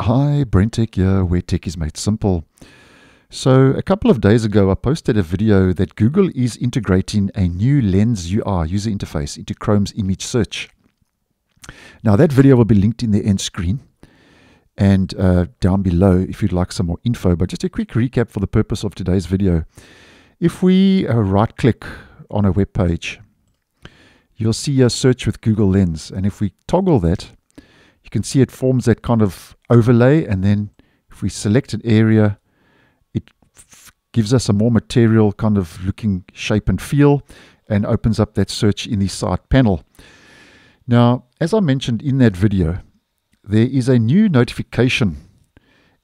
Hi, BrenTech here, where tech is made simple. So, a couple of days ago, I posted a video that Google is integrating a new Lens UI user interface into Chrome's image search. Now, that video will be linked in the end screen and uh, down below if you'd like some more info. But just a quick recap for the purpose of today's video. If we uh, right click on a web page, you'll see a search with Google Lens. And if we toggle that, you can see it forms that kind of overlay and then if we select an area it gives us a more material kind of looking shape and feel and opens up that search in the side panel. Now as I mentioned in that video there is a new notification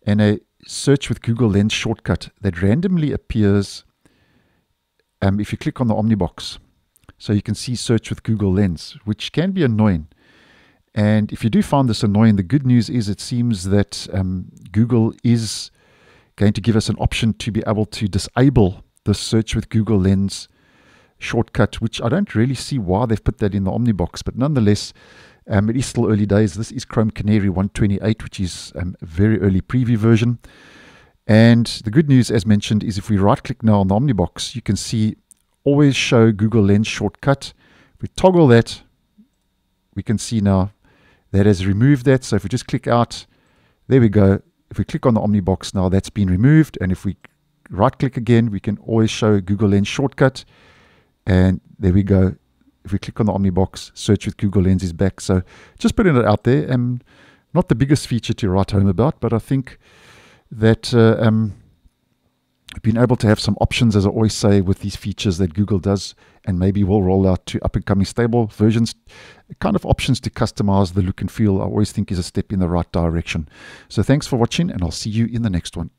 and a search with Google Lens shortcut that randomly appears um, if you click on the Omnibox. So you can see search with Google Lens, which can be annoying. And if you do find this annoying, the good news is it seems that um, Google is going to give us an option to be able to disable the search with Google Lens shortcut, which I don't really see why they've put that in the Omnibox, but nonetheless, um, it is still early days. This is Chrome Canary 128, which is um, a very early preview version. And the good news, as mentioned, is if we right click now on the Omnibox, you can see always show Google Lens shortcut. If we toggle that, we can see now that has removed that. So if we just click out, there we go. If we click on the Omnibox now, that's been removed. And if we right click again, we can always show Google Lens shortcut. And there we go. If we click on the Omnibox, search with Google Lens is back. So just putting it out there. Um, not the biggest feature to write home about, but I think that uh, um, being able to have some options, as I always say, with these features that Google does and maybe will roll out to up and coming stable versions, kind of options to customize the look and feel, I always think is a step in the right direction. So thanks for watching, and I'll see you in the next one.